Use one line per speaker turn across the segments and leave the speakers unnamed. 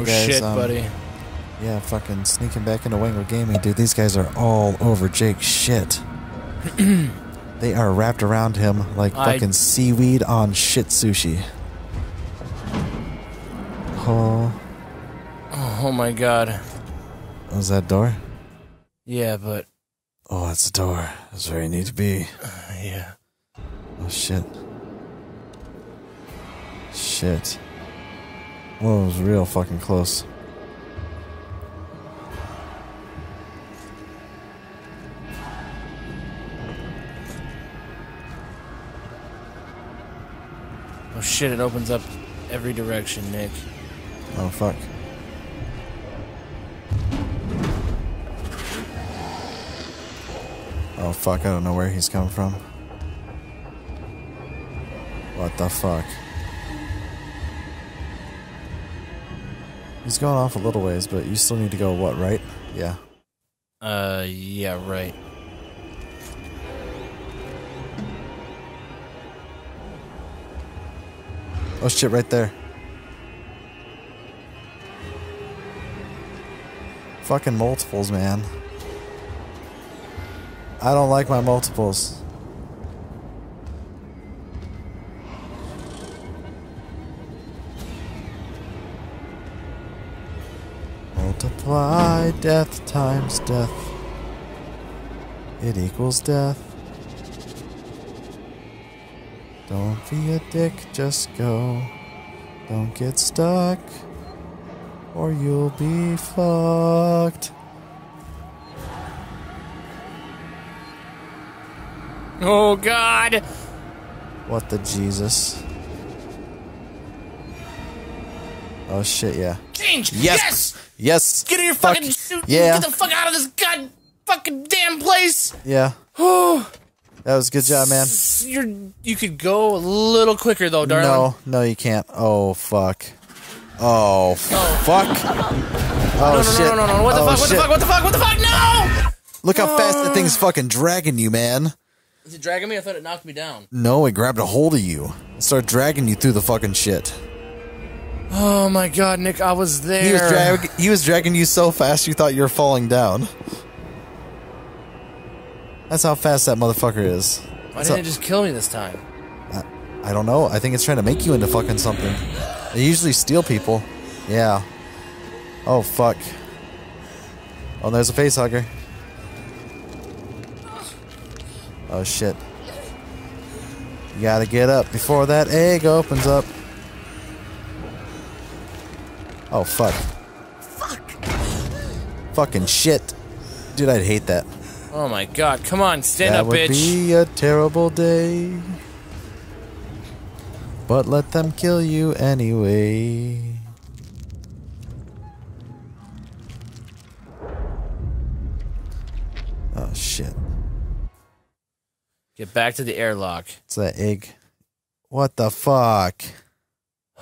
Oh
guys.
shit,
um,
buddy.
Yeah, fucking sneaking back into Wangle Gaming, dude. These guys are all over Jake's shit. they are wrapped around him like
I-
fucking seaweed on shit sushi. Oh,
Oh my god.
was that door?
Yeah, but
Oh, that's the door. That's where you need to be.
yeah.
Oh shit. Shit. Whoa, it was real fucking close.
Oh shit, it opens up every direction, Nick.
Oh fuck. Oh fuck, I don't know where he's coming from. What the fuck? He's going off a little ways, but you still need to go what, right? Yeah.
Uh, yeah, right.
Oh shit, right there. Fucking multiples, man. I don't like my multiples. Multiply death times death. It equals death. Don't be a dick, just go. Don't get stuck, or you'll be fucked.
Oh god!
What the Jesus? Oh shit, yeah.
Change!
Yes!
Yes!
Yes!
Get in your
Fuck.
fucking suit!
Yeah.
Get the fuck out of this god fucking damn place!
Yeah,
Oh,
that was a good job, man.
you're you could go a little quicker though, darling.
No, no, you can't. Oh, fuck. Oh, fuck. Oh,
no, no,
shit.
no, no, no, no! What the
Oh,
fuck? What the fuck? What the fuck? What the fuck? No!
Look how fast that thing's fucking dragging you, man.
Is it dragging me? I thought it knocked me down.
No, it grabbed a hold of you. It started dragging you through the fucking shit.
Oh my god, Nick, I was there.
He was drag he was dragging you so fast you thought you were falling down. That's how fast that motherfucker is.
Why
That's
didn't it just kill me this time?
I don't know. I think it's trying to make you into fucking something. They usually steal people. Yeah. Oh fuck. Oh, there's a face hugger. Oh shit. You gotta get up before that egg opens up. Oh fuck. Fuck. Fucking shit. Dude, I'd hate that.
Oh my god, come on, stand
that
up,
would
bitch.
be a terrible day. But let them kill you anyway. Oh shit.
Get back to the airlock.
It's that egg. What the fuck?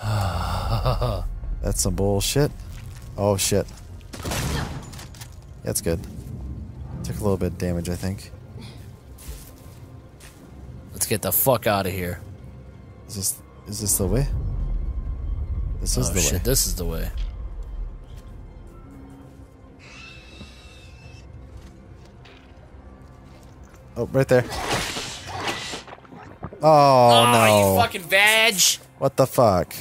That's some bullshit. Oh shit. That's good. Took a little bit of damage, I think.
Let's get the fuck out of here.
Is this is this the way? This is
oh
the
shit,
way.
this is the way.
Oh, right there. Oh, no.
you fucking vag!
What the fuck?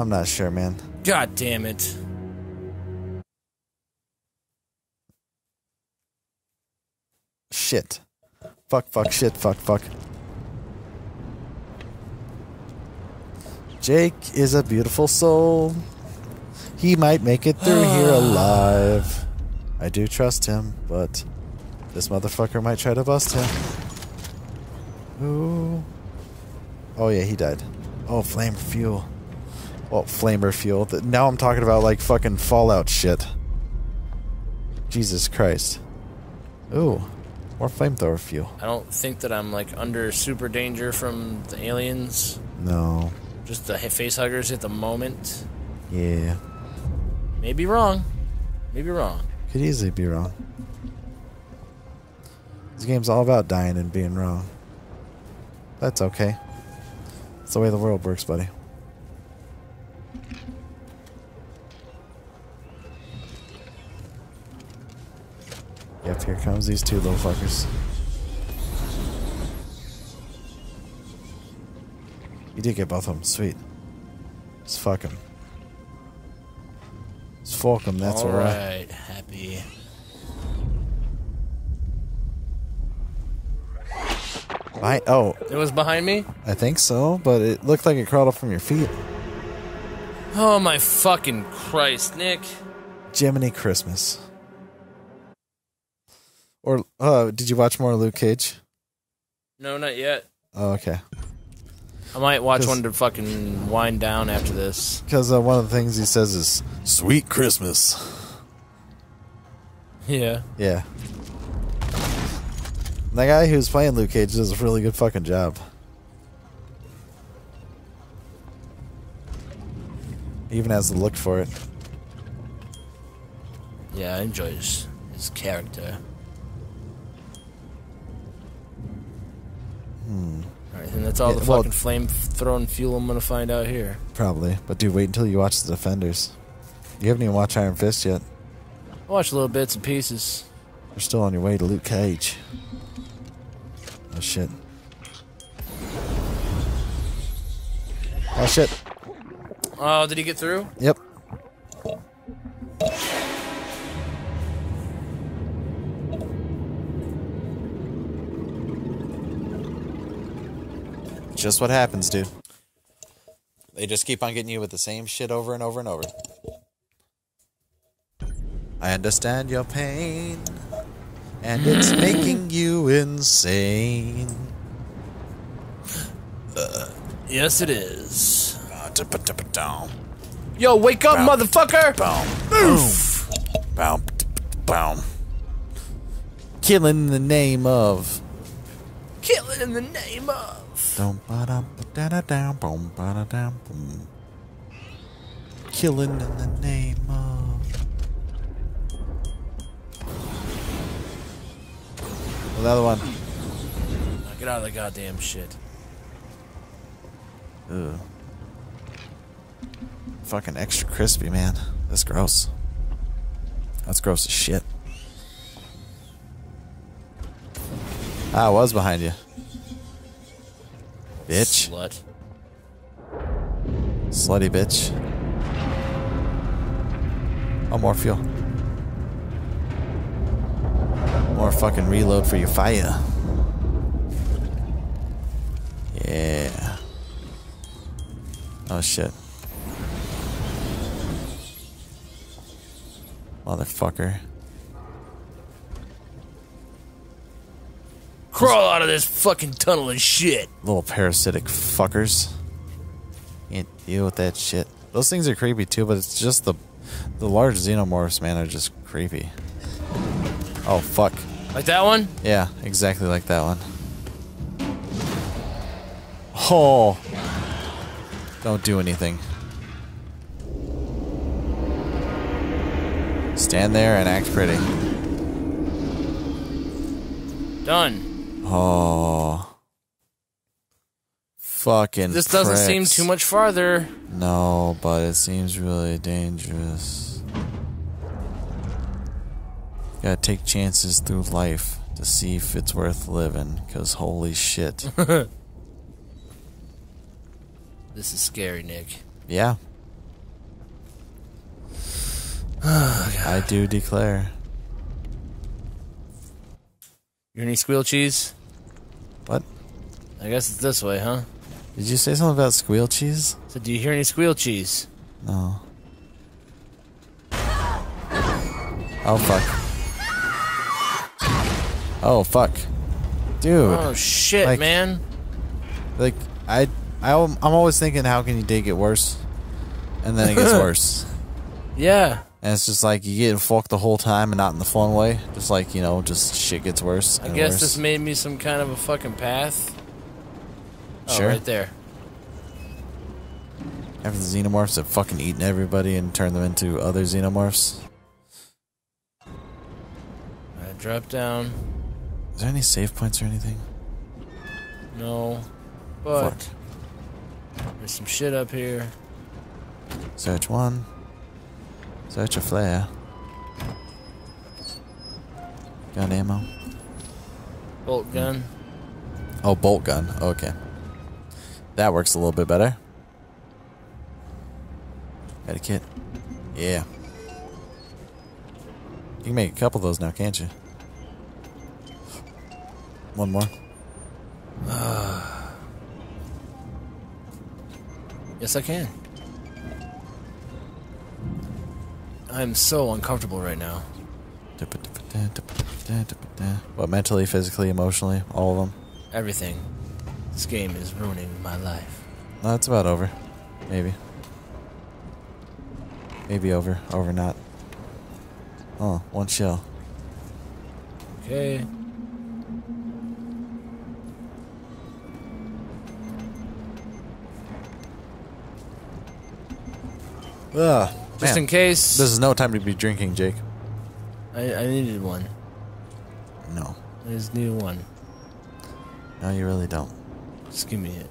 I'm not sure, man.
God damn it.
Shit. Fuck, fuck, shit, fuck, fuck. Jake is a beautiful soul. He might make it through here alive. I do trust him, but this motherfucker might try to bust him. Ooh. Oh yeah, he died. Oh, flame fuel. Oh, flamer fuel. Now I'm talking about like fucking Fallout shit. Jesus Christ. Ooh, more flamethrower fuel.
I don't think that I'm like under super danger from the aliens.
No.
Just the face huggers at the moment.
Yeah.
Maybe wrong. Maybe wrong.
Could easily be wrong. This game's all about dying and being wrong. That's okay. That's the way the world works, buddy. Yep, here comes these two little fuckers. You did get both of them. Sweet. Let's fuck them. Let's fuck them. That's
All
alright.
right, happy.
I oh,
It was behind me.
I think so, but it looked like it crawled up from your feet.
Oh my fucking Christ, Nick.
Jiminy Christmas. Or uh, did you watch more Luke Cage?
No, not yet.
Oh, okay.
I might watch one to fucking wind down after this.
Because uh, one of the things he says is "Sweet Christmas."
Yeah.
Yeah. That guy who's playing Luke Cage does a really good fucking job. He even has the look for it.
Yeah, I enjoy his, his character.
Hmm.
Alright, and that's all
Yeah,
the
well-
fucking flame throwing fuel I'm gonna find out here.
Probably. But dude, wait until you watch The Defenders. You haven't even watched Iron Fist yet.
I watch little bits and pieces.
You're still on your way to Luke Cage. Oh shit. Oh shit.
Oh, did he get through?
Yep. Just what happens, dude. They just keep on getting you with the same shit over and over and over. I understand your pain, and it's making you insane.
Yes, it is. Yo, wake up,
Bow.
motherfucker!
Move. Boom. Boom. Killing in the name of.
Killing in the name of.
Killing in the name of. Another one.
Now get out of the goddamn shit.
Ugh. Fucking extra crispy, man. That's gross. That's gross as shit. Ah, I was behind you. Bitch.
Slut.
Slutty bitch. Oh, more fuel. More fucking reload for your fire. Yeah. Oh shit. Motherfucker.
Crawl out of this fucking tunnel of shit.
Little parasitic fuckers. Can't deal with that shit. Those things are creepy too, but it's just the the large xenomorphs, man, are just creepy. Oh fuck.
Like that one?
Yeah, exactly like that one. Oh. Don't do anything. Stand there and act pretty.
Done.
Oh. Fucking
This doesn't seem too much farther.
No, but it seems really dangerous. Gotta take chances through life to see if it's worth living, cause holy shit.
This is scary, Nick.
yeah. I do declare.
You any squeal cheese? I guess it's this way, huh?
Did you say something about squeal cheese?
So do you hear any squeal cheese?
No. Oh fuck. Oh fuck. Dude.
Oh shit,
like-
man.
Like I, I I'm always thinking, how can you take it worse? And then it gets worse.
Yeah.
And it's just like you get fucked the whole time and not in the fun way. Just like you know, just shit gets worse.
I guess
worse.
this made me some kind of a fucking path. Oh,
Sure.
right there.
After the xenomorphs have fucking eaten everybody and turned them into other xenomorphs.
I drop down.
Is there any save points or anything?
No. But
Fuck.
there's some shit up here.
Search one. Search a flare. Gun ammo.
Bolt gun.
Oh, bolt gun. Okay. That works a little bit better. Got a kit. Yeah. You can make a couple of those now, can't you? One more.
Yes, I can. I'm so uncomfortable right now.
What, mentally, physically, emotionally? All of them?
Everything. This game is ruining my life.
No, it's about over. Maybe. Maybe over. Over not. Oh, one shell.
Okay.
Ugh.
Just
man.
in case.
This is no time to be drinking, Jake.
I, I needed one.
No.
I just needed one.
No, you really don't.
Just give me it.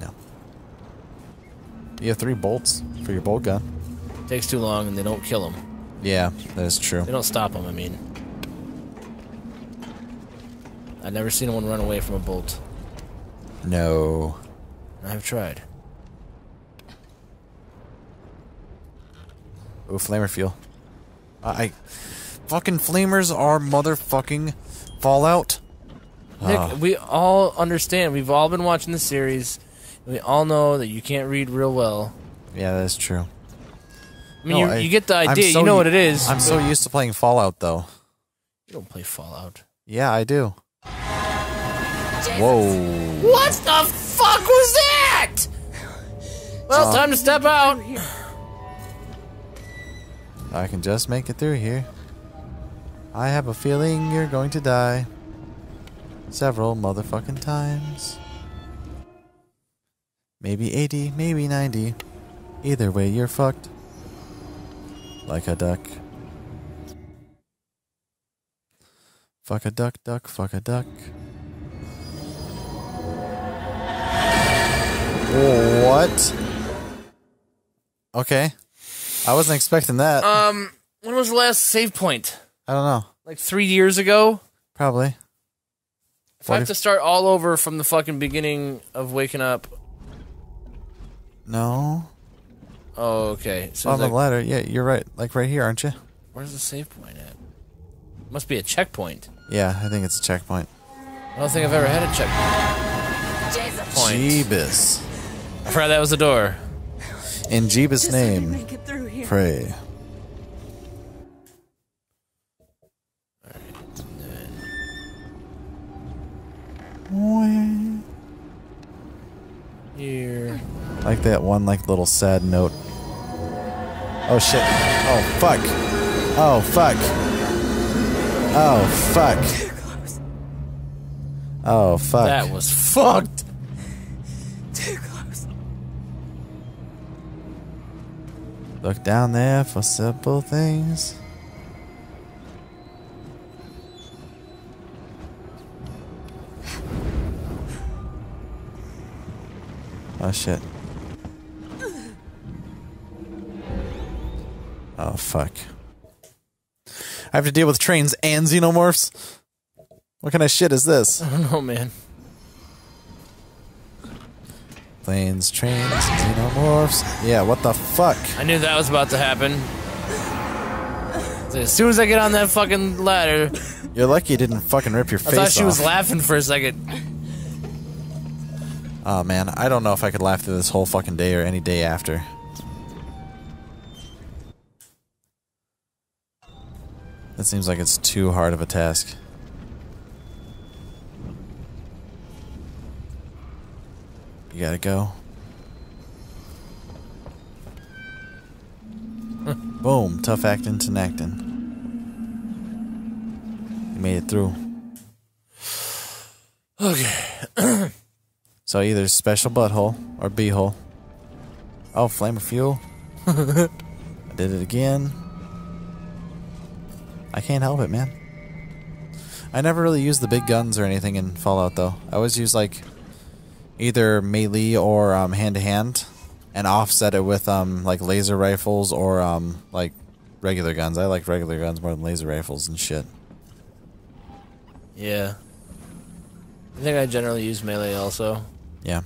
No. You have three bolts for your bolt gun.
Takes too long and they don't kill them.
Yeah, that is true.
They don't stop them, I mean. I've never seen one run away from a bolt.
No.
I've tried.
Ooh, flamer fuel. I, I fucking flamers are motherfucking Fallout.
Nick,
Ah.
we all understand. We've all been watching the series. We all know that you can't read real well.
Yeah, that's true.
I mean,
No,
you,
I-
you get the idea.
so
you know
u-
what it is.
I'm so used to playing Fallout, though.
You don't play Fallout.
Yeah, I do. Whoa.
What the fuck was that? Well,
Uh,
time to step out.
I can just make it through here. I have a feeling you're going to die. Several motherfucking times. Maybe 80, maybe 90. Either way, you're fucked. Like a duck. Fuck a duck, duck, fuck a duck. What? Okay. I wasn't expecting that.
Um, when was the last save point?
I don't know.
Like three years ago.
Probably.
If I have
if-
to start all over from the fucking beginning of waking up.
No.
Oh, okay. So
on
like,
the ladder. Yeah, you're right. Like right here, aren't you?
where's the save point at? Must be a checkpoint.
Yeah, I think it's a checkpoint.
I don't think I've ever had a checkpoint. Point.
Jeebus.
I forgot that was the door.
In Jeebus'
Just let me
name,
make it through here.
pray. Like that one, like little sad note. Oh shit. Oh fuck. Oh fuck. Oh fuck. Oh fuck.
That was fucked.
Too close.
Look down there for simple things. Oh shit. Oh fuck. I have to deal with trains and xenomorphs? What kind of shit is this?
I don't know, man.
Planes, trains, xenomorphs. Yeah, what the fuck?
I knew that was about to happen. So as soon as I get on that fucking ladder,
You're lucky you didn't fucking rip your
I
face off.
I thought she
off.
was laughing for a second.
Oh man, I don't know if I could laugh through this whole fucking day or any day after. That seems like it's too hard of a task. You gotta go. Boom, tough acting to acting. You made it through.
Okay.
So either special butthole or beehole. Oh, flame of fuel. I did it again. I can't help it, man. I never really used the big guns or anything in Fallout, though. I always use like either melee or um, hand to hand, and offset it with um like laser rifles or um like regular guns. I like regular guns more than laser rifles and shit.
Yeah. I think I generally use melee also.
Yeah.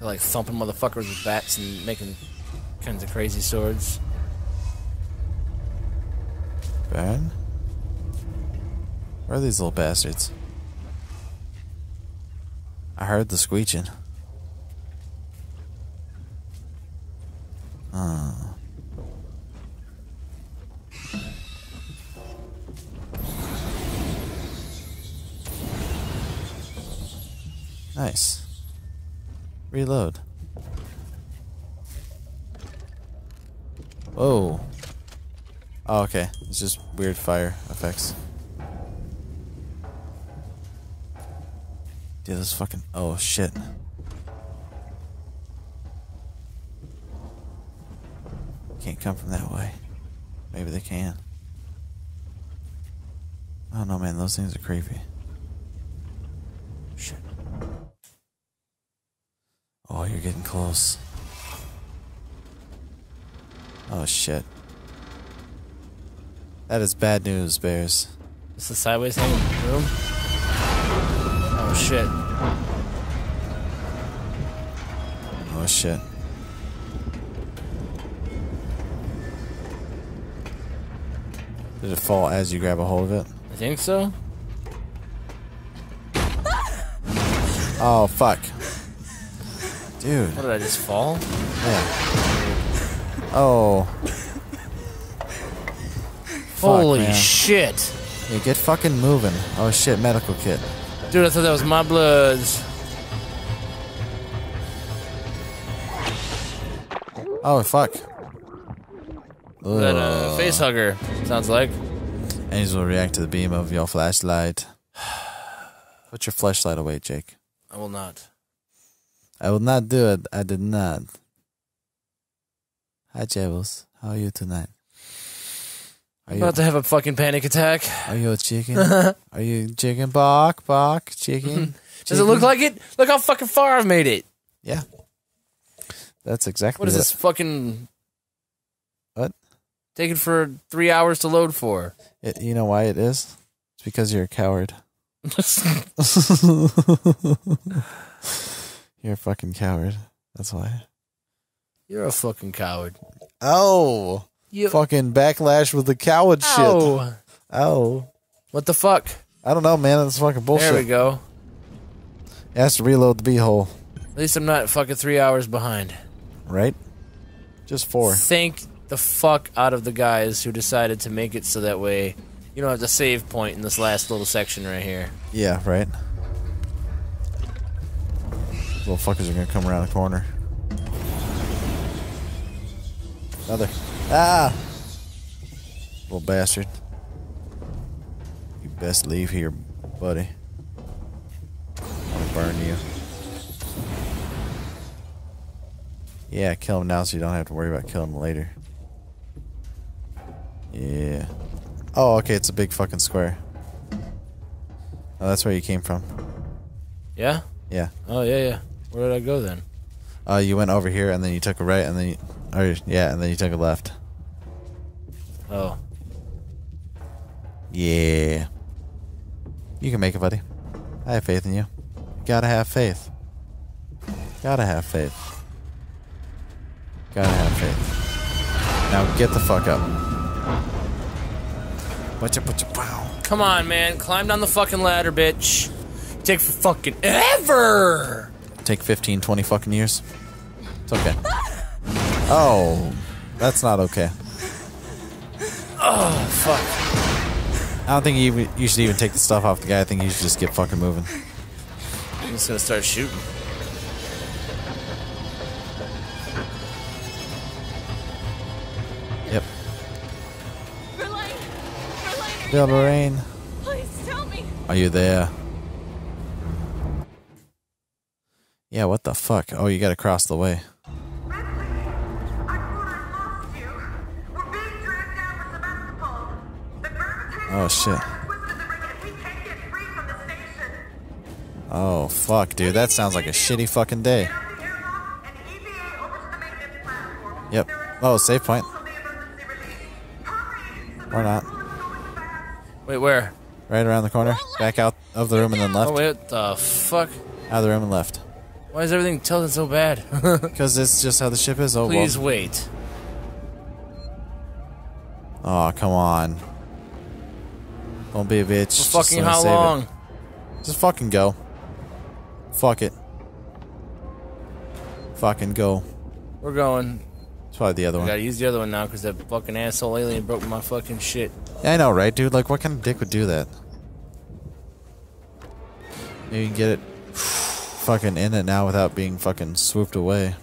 I like thumping motherfuckers with bats and making kinds of crazy swords.
Burn? Where are these little bastards? I heard the screeching. Ah. Nice. Reload. Whoa. Oh, okay. It's just weird fire effects. Dude, this fucking. Oh, shit. Can't come from that way. Maybe they can. Don't know, man. Those things are creepy. Shit. Oh, you're getting close. Oh, shit. That is bad news, Bears.
Is the sideways hanging room? Oh shit.
Oh, shit. Did it fall as you grab a hold of it?
I think so.
Oh, fuck. Dude.
What did I just fall?
Yeah. Oh.
Holy
man.
shit.
Yeah, get fucking moving. Oh shit, medical kit.
Dude, I thought that was my bloods.
Oh fuck.
That uh, face hugger sounds like.
Angels will react to the beam of your flashlight. Put your flashlight away, Jake.
I will not.
I will not do it. I did not. Hi, Jables. How are you tonight? Are you,
about to have a fucking panic attack.
are you a chicken? are you chicken? Bark, bark, chicken.
Does it look like it? Look how fucking far I've made it.
Yeah. That's exactly
What is this fucking
What?
taking for three hours to load for?
It, you know why it is? It's because you're a coward. you're a fucking coward. That's why.
You're a fucking coward.
Oh,
You.
fucking backlash with the coward shit.
Oh.
oh,
What the fuck?
I don't know, man. That's fucking bullshit.
There we go.
It has to reload the beehole,
At least I'm not fucking three hours behind.
right? Just four.
Thank the fuck out of the guys who decided to make it so that way you don't have to save point in this last little section right here.
Yeah, right. Little fuckers are gonna come around the corner. Another. Ah! Little bastard. You best leave here, buddy. I'll burn you. Yeah, kill him now so you don't have to worry about killing him later. Yeah. Oh, okay, it's a big fucking square. Oh, that's where you came from.
Yeah?
Yeah.
Oh, yeah, yeah. Where did I go then?
Uh, you went over here and then you took a right and then you, or yeah, and then you took a left.
Oh.
Yeah. You can make it, buddy. I have faith in you. You gotta have faith. Gotta have faith. Gotta have faith. Now get the fuck up. Whatcha, whatcha, wow.
Come on, man. Climb down the fucking ladder, bitch. Take for fucking ever.
Take 15, 20 fucking years. It's okay. Oh, that's not okay.
Oh, fuck.
I don't think you, you should even take the stuff off the guy. I think you should just get fucking moving.
I'm just gonna start shooting.
Yep.
Verlaine! Verlaine, are
Bill? Lorraine,
Please tell me.
are you there? Yeah, what the fuck? Oh, you gotta cross the way. Oh, shit. Oh, fuck, dude. That sounds like a shitty fucking day. Yep. Oh, save point. Or not.
Wait, where?
Right around the corner. Back out of the room and then
Oh
left.
wait, the fuck?
Out of the room and left.
Why is everything tilted so bad?
Because it's just how the ship is. Oh, well.
Please wait.
Oh, come on. Don't be a bitch.
For
Just
fucking
let
how
save it.
long?
Just fucking go. Fuck it. Fucking go.
We're going.
It's probably the other
I
one.
gotta use the other one now because that fucking asshole alien broke my fucking shit.
Yeah, I know, right, dude? Like, what kind of dick would do that? Maybe you can get it fucking in it now without being fucking swooped away.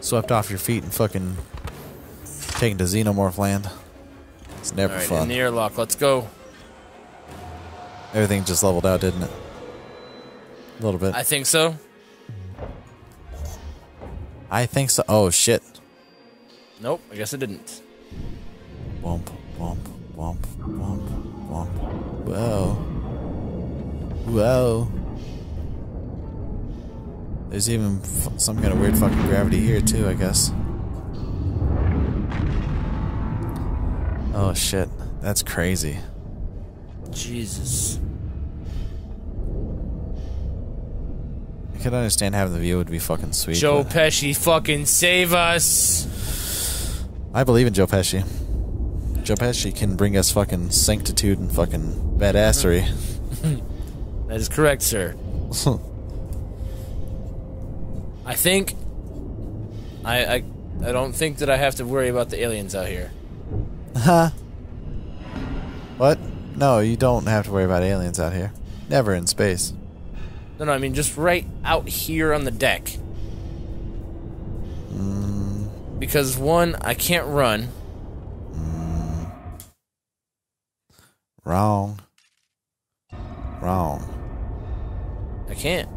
Swept off your feet and fucking taken to Xenomorph land. It's never
Alright,
fun.
in the airlock. Let's go.
Everything just leveled out, didn't it? A little bit.
I think so.
I think so. Oh, shit.
Nope, I guess it didn't.
Womp, womp, womp, womp, womp. Whoa. Whoa. There's even f- some kind of weird fucking gravity here, too, I guess. Oh, shit. That's crazy.
Jesus.
I could understand having the view would be fucking sweet.
Joe
but
Pesci, fucking save us!
I believe in Joe Pesci. Joe Pesci can bring us fucking sanctitude and fucking badassery.
That is correct, sir. I think. I, I I don't think that I have to worry about the aliens out here.
Huh? What? No, you don't have to worry about aliens out here. Never in space.
No, no, I mean just right out here on the deck. Mm. Because one, I can't run. Mm.
Wrong. Wrong.
I can't.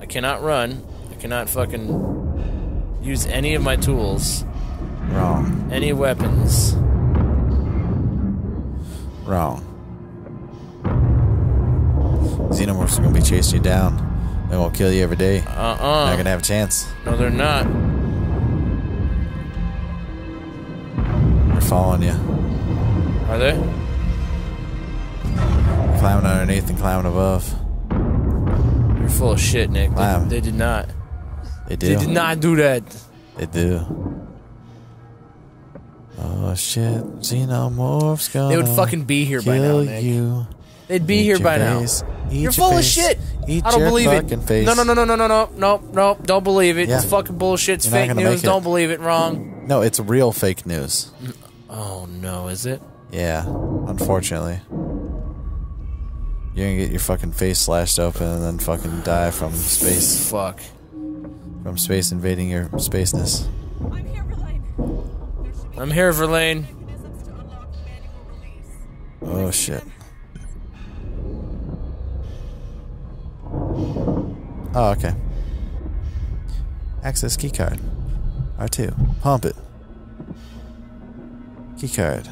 I cannot run. I cannot fucking use any of my tools,
Wrong.
any weapons.
Wrong. Xenomorphs are gonna be chasing you down. They won't kill you every day.
Uh-uh.
Not gonna have a chance.
No, they're not.
They're following you.
Are they?
Climbing underneath and climbing above.
You're full of shit, Nick. They, they did not.
They do.
They did not do that.
They do. Oh shit. Xenomorphs gonna
They would fucking be here by now, Nick.
you.
They'd be here by now.
Eat
You're
your
full of shit.
Eat
I don't believe it.
face.
No, no, no, no, no, no, no, no, no. Don't believe it.
Yeah.
It's fucking bullshit. It's
You're
fake news.
it.
Don't believe it. Wrong.
No, it's real fake news.
Oh no, is it?
Yeah, unfortunately. You're gonna get your fucking face slashed open and then fucking die from space
Fuck.
from space invading your spaceness.
I'm here, Verlaine. mechanisms to unlock manual release.
Oh shit. Oh, okay. Access keycard. R2. Pump it. Keycard.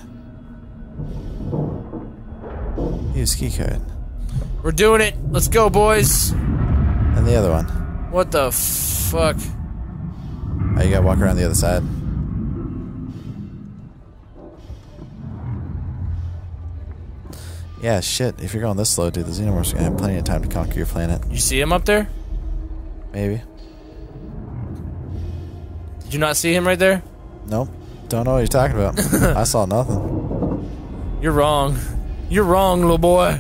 Use keycard.
We're doing it. Let's go, boys.
And the other one.
What the fuck?
Oh, you gotta walk around the other side. Yeah, shit. If you're going this slow, dude, the Xenomorphs are gonna have plenty of time to conquer your planet.
You see him up there?
Maybe.
Did you not see him right there?
Nope. Don't know what you're talking about. I saw nothing.
You're wrong. You're wrong, little boy.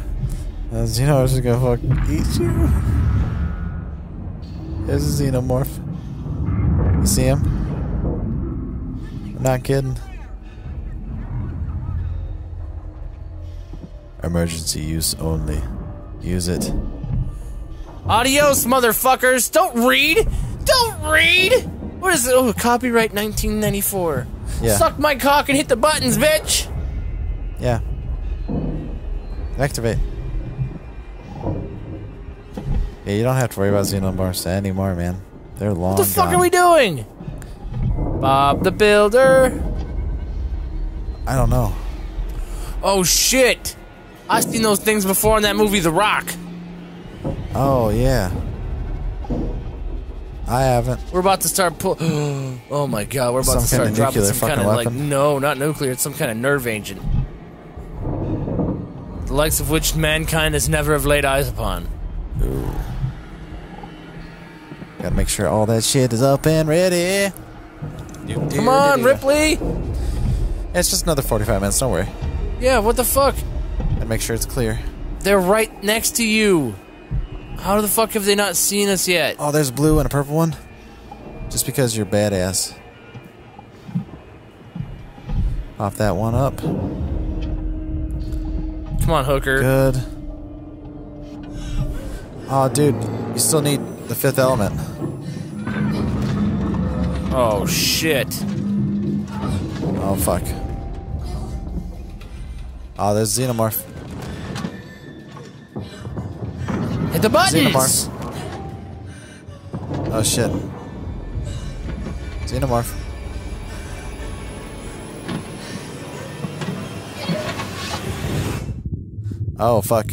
Uh, Xenomorphs are gonna fuck eat you. There's a Xenomorph. You see him? I'm not kidding. Emergency use only. Use it.
Adios, motherfuckers. Don't read. Don't read. What is it? Oh, copyright 1994.
Yeah.
Suck my cock and hit the buttons, bitch.
Yeah. Activate. Yeah, you don't have to worry about Xenomorphs anymore, man. They're long
What the fuck
gone.
are we doing? Bob the Builder.
I don't know.
Oh shit. I've seen those things before in that movie The Rock.
Oh, yeah. I haven't.
We're about to start pull. oh my god, we're about
Some
to start
kind of
dropping some kind of
fucking
like no, not nuclear. It's some kind of nerve agent. the likes of which mankind has never have laid eyes upon.
Gotta make sure all that shit is up and ready.
Come on, Ripley!
It's just another 45 minutes, don't worry.
Yeah, what the fuck?
Make sure it's clear.
They're right next to you. How the fuck have they not seen us yet?
Oh, there's a blue and a purple one? Just because you're badass. Pop that one up.
Come on, Hooker.
Good. Oh, dude, you still need the fifth element.
Oh shit.
Oh, fuck. Oh, there's Xenomorph.
The buttons!
Xenomorph. Oh, shit. Xenomorph. Oh, fuck.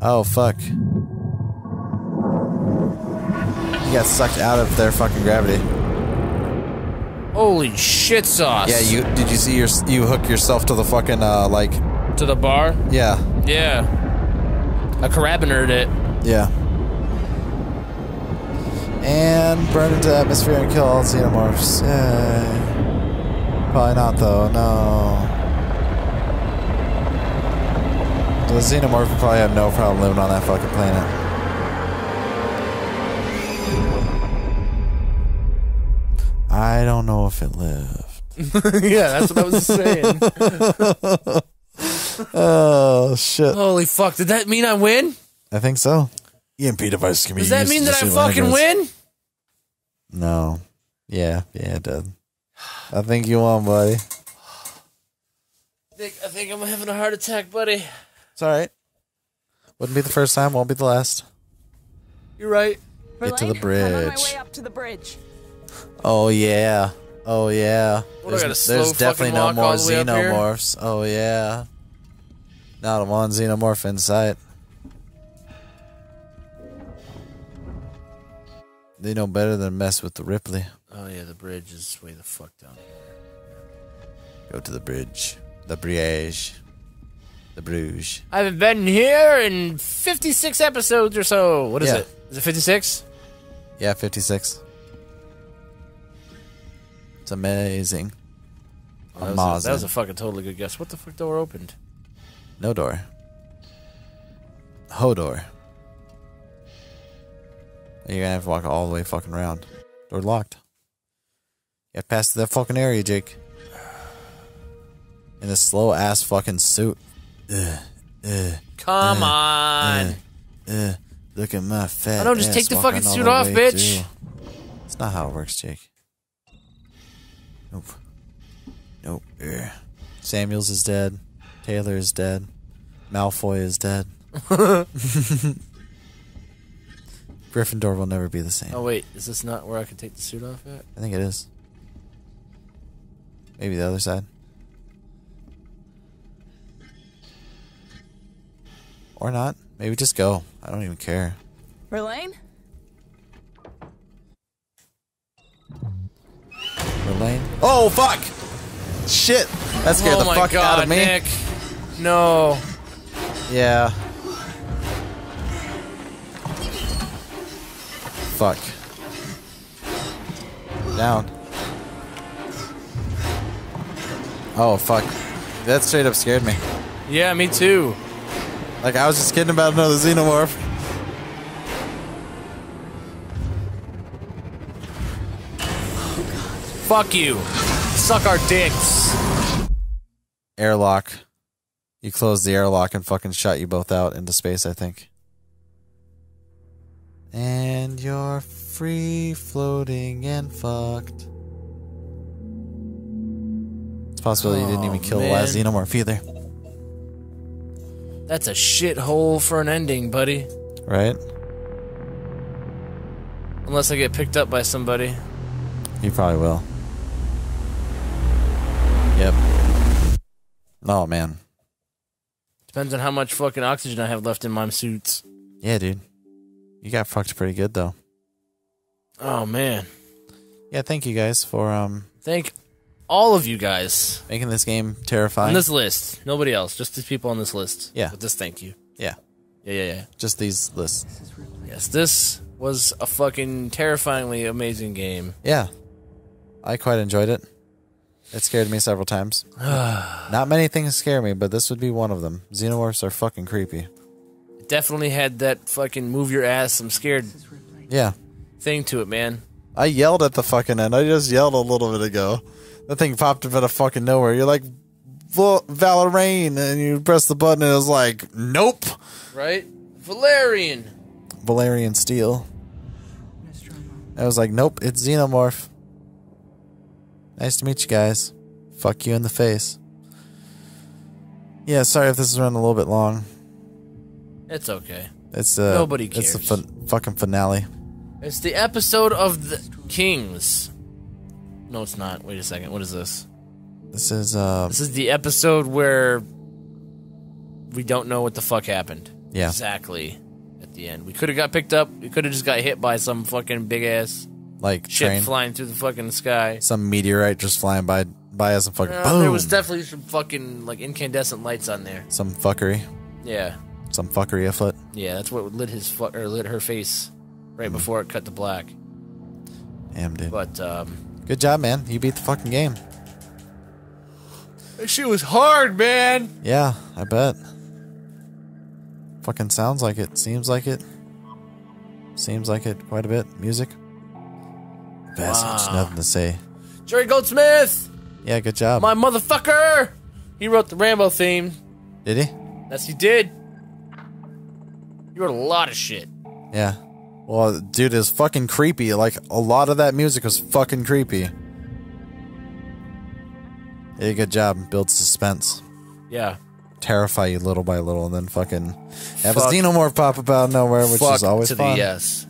Oh, fuck. He got sucked out of their fucking gravity.
Holy shit sauce.
Yeah, you did you see your you hook yourself to the fucking uh like
To the bar?
yeah
Yeah. A carabiner it.
Yeah. And burn into atmosphere and kill all xenomorphs. Yay. Probably not though. No. The xenomorph would probably have no problem living on that fucking planet. I don't know if it lived.
yeah, that's what I was saying.
Oh shit!
Holy fuck, did that mean I win?
I think so. EMP devices can be
Does that mean that I fucking win?
No. Yeah, yeah, it did. I think you won, buddy.
I think, I think I'm having a heart attack, buddy.
It's all right. Wouldn't be the first time. Won't be the last.
You're right.
Get to the
Verlaine, I'm on my
bridge.
way up to the bridge.
Oh yeah. Oh yeah.
What,
there's there's definitely no more
all the way up here?
xenomorphs. Oh yeah. Not a one xenomorph in sight. They know better than mess with the Ripley.
Oh yeah, the bridge is way the fuck down here.
Go to the bridge. The bridge. The Bruges.
I haven't been here in 56 episodes or so. What is
Yeah.
it? Is it 56?
Yeah, 56. It's amazing.
Oh, that, was a, that was a fucking totally good guess. What the fuck door opened?
No door. Hodor. You're gonna have to walk all the way fucking around. Door locked. You have to pass that fucking area, Jake. In this slow ass fucking suit. Ugh, ugh,
Come
Uh,
on.
ugh. Look at my fat.
I don't just
ass
take the fucking suit
the
off, bitch.
through. It's not how it works, Jake. Nope. Nope. Ugh. Samuels is dead. Taylor is dead. Malfoy is dead. Gryffindor will never be the same.
Oh wait, is this not where I can take the suit off at?
I think it is. Maybe the other side. Or not. Maybe just go. I don't even care.
Verlaine?
Verlaine? Oh, fuck! Shit! That scared
oh
the fuck
god,
out of me.
Nick. No.
Yeah. Fuck. Down. Oh, fuck. That straight up scared me.
Yeah, me too.
Like, I was just kidding about another xenomorph.
Fuck you. Suck our dicks.
Airlock. You closed the airlock and fucking shot you both out into space, I think. And you're free floating and fucked. It's possible you didn't
Oh,
even kill the last
man.
xenomorph either,
That's a shithole for an ending, buddy.
right?
Unless I get picked up by somebody.
You probably will. Yep. Oh man.
Depends on how much fucking oxygen I have left in my suits.
Yeah, dude. You got fucked pretty good though.
Oh man.
Yeah, thank you guys for um
Thank all of you guys
Making this game terrifying.
on this list. Nobody else, just these people on this list.
Yeah.
With this, thank you.
yeah,
Yeah, yeah, yeah.
just these lists.
Yes, this was a fucking terrifyingly amazing game.
Yeah, I quite enjoyed it. It scared me several times. Not many things scare me, but this would be one of them. Xenomorphs are fucking creepy.
It definitely had that fucking move your ass, I'm scared
Yeah,
thing to it, man.
I yelled at the fucking end. I just yelled a little bit ago. That thing popped up out of fucking nowhere. You're like, Val- Valerain, and you press the button, and it was like, nope.
Right? Valerian.
Valerian Steel. I was like, nope, it's Xenomorph. Nice to meet you guys. Fuck you in the face. Yeah, sorry if this is running a little bit long.
It's okay.
It's uh,
Nobody cares.
It's the fucking finale.
It's the episode of the Kings. No, it's not. Wait a second. What is this?
This is uh,
This is the episode where we don't know what the fuck happened.
Yeah.
Exactly. At the end, we could have got picked up. We could have just got hit by some fucking big ass
like
shit
train.
flying through the fucking sky.
Some meteorite just flying by by us and fucking
Uh,
boom.
there was definitely some fucking like incandescent lights on there.
some fuckery.
Yeah,
Some fuckery afoot.
yeah, that's what lit his fu- or lit her face right
Mm.
before it cut to black.
Damn, dude.
But um,
Good job, man. You beat the fucking game.
that shit was hard, man.
Yeah, I bet. Fucking sounds like it. Seems like it. Seems like it quite a bit. Music. Passage.
Wow.
Nothing to say.
Jerry Goldsmith,
Yeah, good job.
my motherfucker. He wrote the Rambo theme.
Did he?
Yes, he did. He wrote a lot of shit.
Yeah. Well, dude is fucking creepy. Like a lot of that music was fucking creepy. Yeah, good job. Build suspense.
Yeah.
Terrify you little by little, and then fucking have
Fuck.
a xenomorph pop up out of nowhere, which
Fuck
is always
to
fun.
the yes.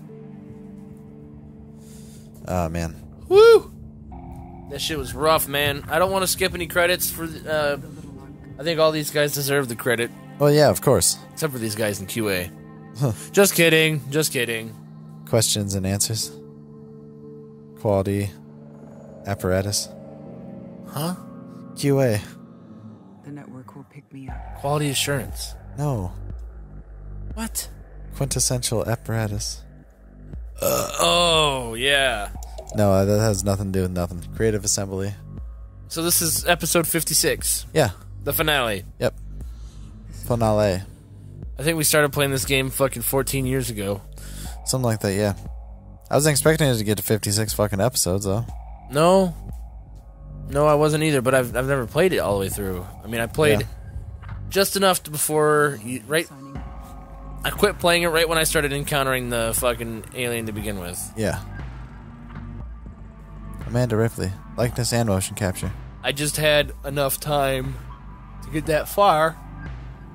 Oh man.
Woo! That shit was rough, man. I don't want to skip any credits for. Uh, I think all these guys deserve the credit,
Well, yeah, of course.
except for these guys in QA. Just kidding. Just kidding.
Questions and answers. Quality apparatus.
Huh?
QA.
The network will pick me up.
Quality assurance.
No.
What?
Quintessential apparatus.
Uh, oh, yeah.
No, that has nothing to do with nothing. Creative assembly.
So this is episode fifty-six,
Yeah.
the finale.
Yep. Finale.
I think we started playing this game fucking fourteen years ago.
Something like that, yeah. I wasn't expecting it to get to 56 fucking episodes, though.
No. No, I wasn't either. But I've I've never played it all the way through. I mean, I played
Yeah.
just enough to before you, right. I quit playing it right when I started encountering the fucking alien to begin with.
Yeah. Amanda Ripley. Likeness and motion capture.
I just had enough time to get that far.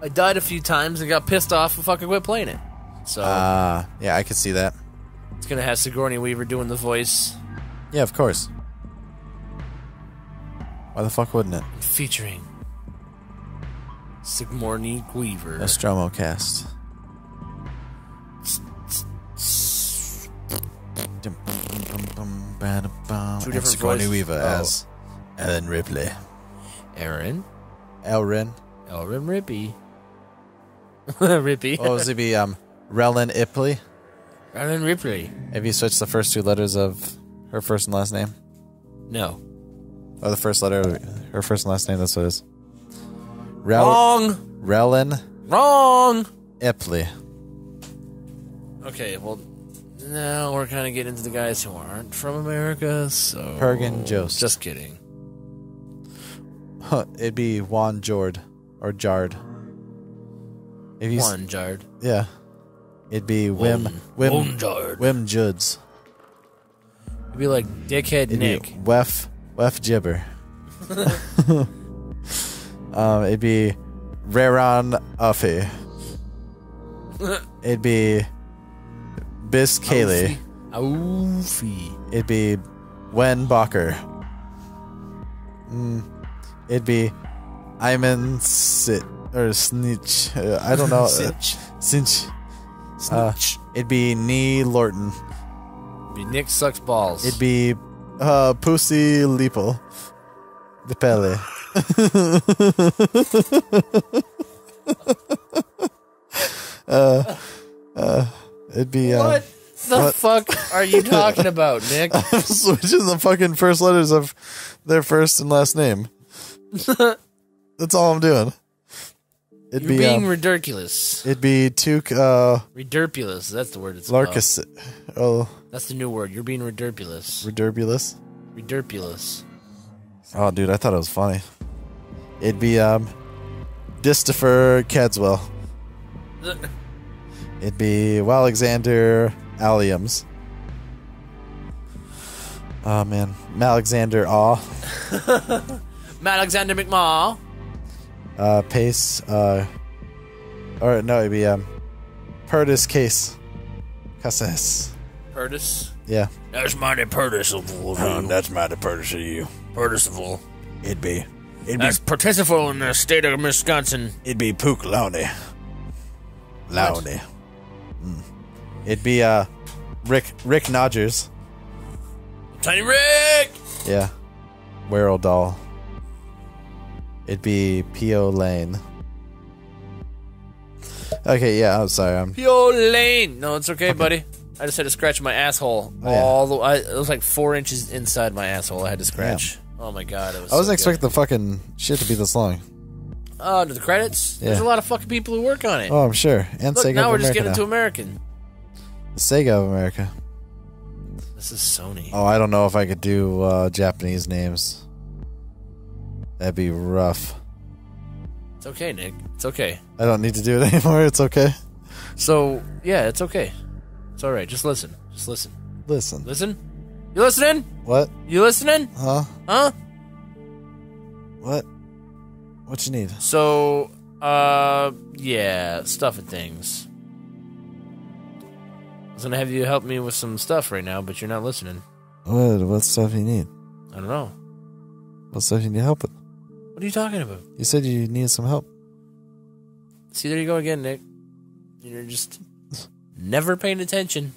I died a few times and got pissed off and fucking quit playing it. So
Ah, yeah, I could see that.
it's gonna have Sigourney Weaver doing the voice,
Yeah, of course. Why the fuck wouldn't it?
featuring Sigourney Weaver.
Nostromo cast.
Two
Two
different
Sigourney
voices.
Weaver
Oh.
as Ellen Ripley.
Aaron,
Elrin.
Elrin Rippy, Rippy,
What was it be? Um, Rellin Ipley.
Aaron Ripley.
Have you switched the first two letters of her first and last name?
No,
Or the first letter of her first and last name? That's what it is. Rel-
wrong,
Rellin
wrong.
Ipley.
Okay, well, now we're kind of getting into the guys who aren't from America, so.
Pergan Jost.
Just kidding.
Huh, It'd be Juan Jord or Jard. If you s-
One Jard.
yeah, it'd be Wim
Wim
Wim
Jard.
Wim Juds.
It'd be like Dickhead
It'd
Nick.
be Wef Wef Jibber. um, it'd be Reron Uffy. It'd be Bis Kaylee.
Oofy.
It'd be Wen Bacher. Mm, it'd be Iman Sit or Snitch. Uh, I don't know.
Cinch.
Cinch. Uh,
Snitch.
it'd be Nee Lorton.
It'd be Nick sucks balls.
It'd be uh, Pussy Leeple. The Pele. uh, uh, it'd be uh,
What the
what?
fuck are you talking about, Nick?
I'm switching the fucking first letters of their first and last name. That's all I'm doing. It'd
You're
be
being
um,
ridiculous.
it'd be Tuk uh
Redurpulous. That's the word it's.
Larcus oh
That's the new word. You're being redurpulous.
Redurbulus.
Redurpulous.
Oh dude, I thought it was funny. It'd be um Distifer Cadswell. It'd be Alexander Alliums. Oh man. Alexander Aw.
Alexander McMaw.
Uh Pace, uh or no, it'd be um Purtis Case. Casas.
Purtis.
Yeah.
That's mighty Purtisable.
that's my Purtis of you.
Purtisable.
It'd be it'd
That's participable in the state of Wisconsin.
It'd be Pook Lowney. Lowney. Mm. It'd be uh Rick Rick Nodgers.
Tiny Rick!
Yeah. Werrell doll. It'd be P.O. Lane. Okay, yeah, I'm sorry. I'm
Yo, Lane. No, it's okay, buddy. I just had to scratch my asshole.
Oh, yeah.
All the I, it was like four inches inside my asshole. I had to scratch. Oh my god, it was.
I wasn't
so
expecting the fucking shit to be this long.
Good. Oh, to the credits. There's a lot of fucking people who work on it.
Oh, I'm sure. And
Look,
Sega
now
of
we're just getting
now.
to American.
The Sega of America.
This is Sony.
Oh, I don't know if I could do uh, Japanese names. That'd be rough.
It's okay, Nick. It's okay.
I don't need to do it anymore. It's okay.
So yeah, it's okay. It's all right. Just listen. Just listen.
Listen.
Listen. You listening?
What?
You listening?
Huh?
Huh?
What? What you need?
So, uh, yeah, stuff and things. I was gonna have you help me with some stuff right now, but you're not listening.
What? What stuff you need?
I don't know.
What stuff you need help with?
What are you talking about?
You said you needed some help.
See, there you go again, Nick. You're just never paying attention.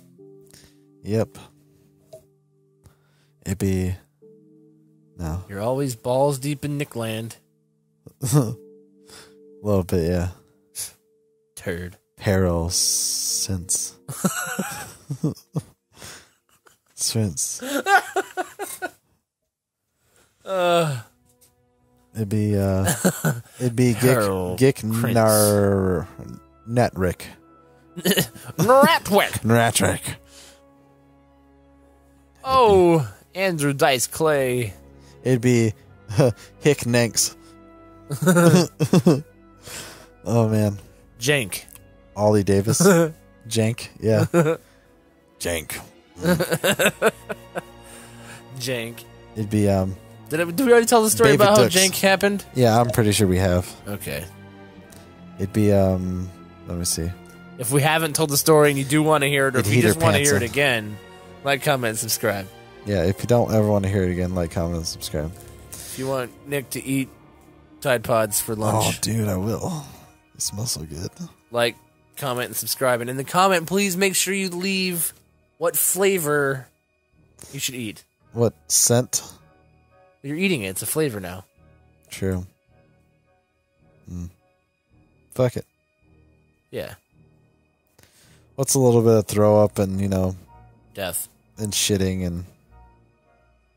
Yep. It'd be no.
You're always balls deep in Nickland.
A little bit, yeah.
Turd.
Peril since. Since.
Uh,
It'd be uh it'd be
Harold
Gick Gick Nar Netrick.
Ratwick.
Netrick.
Oh, Andrew Dice Clay.
It'd be Hick Nanks. oh man.
Jank.
Ollie Davis. Jank, yeah. Jank.
Jank.
It'd be um
Did, I, did we already tell the story
David
about how. Jank happened?
yeah, I'm pretty sure we have.
Okay.
It'd be um let me see.
If we haven't told the story and you do want to hear it, or
It'd
if you just want to hear it again, like, comment, and subscribe.
Yeah, if you don't ever want to hear it again, like, comment, and subscribe.
If you want Nick to eat Tide Pods for lunch.
Oh, dude, I will. It smells so good.
like, comment, and subscribe. And in the comment, please make sure you leave what flavor you should eat.
What scent?
You're eating it; it's a flavor now.
True. Mm. Fuck it.
Yeah,
What's a little bit of throw up and you know
death.
and shitting and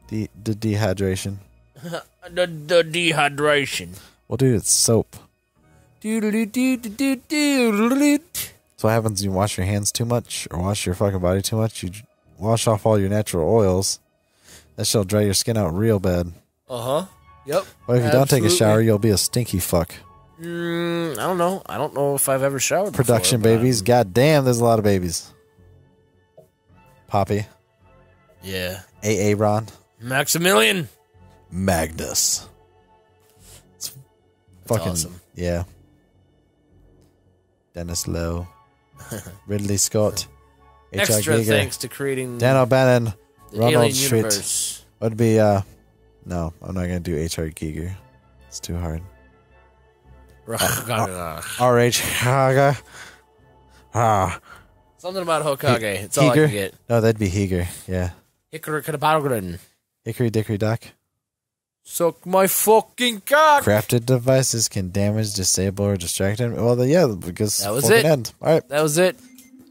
de- de- dehydration?
The, the dehydration.
Well, dude, it's soap. So what happens? when You wash your hands too much or wash your fucking body too much. You wash off all your natural oils. That shall dry your skin out real bad.
Uh huh. Yep.
Well, if you don't take a
Absolutely.
shower, you'll be a stinky fuck.
Mm, I don't know. I don't know if I've ever showered. before,
Production
but-
babies. God damn, there's a lot of babies. Poppy.
Yeah.
A. A. Ron.
Maximilian.
Magnus. It's fucking
awesome.
yeah. Dennis Lowe, Ridley Scott, H.R.
Extra
Giger,
thanks to creating
Dan O'Bannon,
the
Ronald
Alien
Street.
Universe.
Would be uh, no, I'm not gonna do H.R. Giger. It's too hard. R. H. Haga. Ah,
Something about Hokage. It's all I
Heger?
can get.
no, that'd be Heger. Yeah,
Hikari Kadabagran.
Hickory Dickory Dock.
Suck my fucking cock.
Crafted devices can damage, disable, or distract him. Well, the, yeah, because
That was it.
End. All right,
That was it.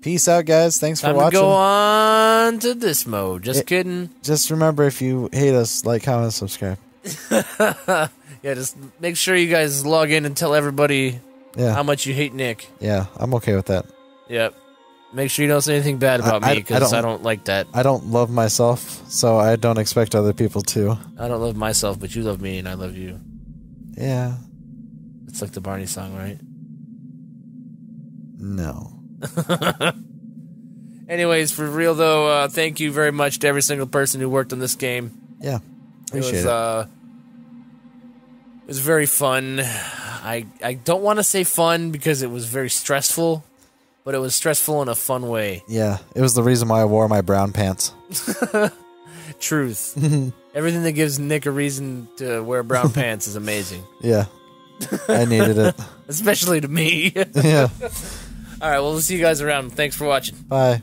Peace out, guys. Thanks for
Time
watching.
go on to this mode. Just
It-
kidding.
Just remember, if you hate us, like, comment, subscribe.
Yeah, just make sure you guys log in and tell everybody
Yeah,
how much you hate Nick.
yeah, I'm okay with that.
Yep. Make sure you don't say anything bad about
I- I-
me
I
because I,
don't-
don't like that.
I don't love myself, so I don't expect other people to.
I don't love myself, but you love me and I love you.
Yeah,
It's like the Barney song, right?
no.
Anyways, for real though, uh, thank you very much to every single person who worked on this game.
Yeah,
It
appreciate
was
it.
uh it was very fun. I I don't want to say fun because it was very stressful, but it was stressful in a fun way.
yeah, it was the reason why I wore my brown pants.
Truth. Everything that gives Nick a reason to wear brown pants is amazing,
Yeah, I needed it.
especially to me.
Yeah,
All right, well, we'll see you guys around. Thanks for watching.
bye.